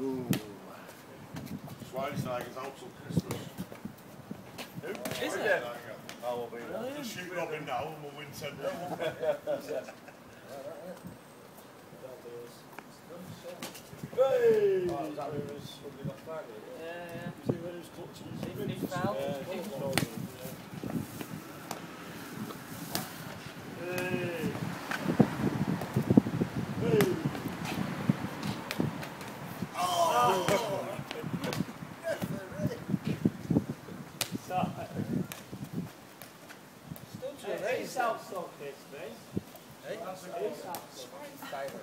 Ooh. Schweinsteiger's out till Christmas. Who? Is Oh, it? I will be there. Just shoot Robin now and we'll win 10 0. Hey! Geen zoutstokvis, nee. Geen zoutstokvis.